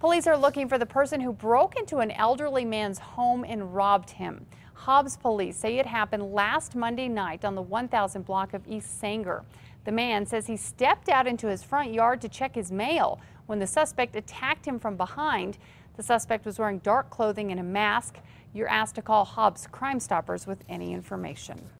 Police are looking for the person who broke into an elderly man's home and robbed him. Hobbs police say it happened last Monday night on the 1000 block of East Sanger. The man says he stepped out into his front yard to check his mail when the suspect attacked him from behind. The suspect was wearing dark clothing and a mask. You're asked to call Hobbs Crime Stoppers with any information.